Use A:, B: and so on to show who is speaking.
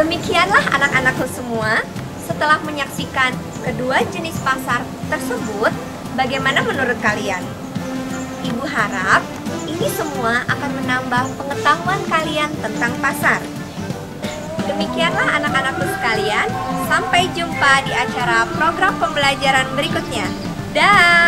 A: Demikianlah anak-anakku semua, setelah menyaksikan kedua jenis pasar tersebut, bagaimana menurut kalian? Ibu harap ini semua akan menambah pengetahuan kalian tentang pasar. Demikianlah anak-anakku sekalian, sampai jumpa di acara program pembelajaran berikutnya. Dah.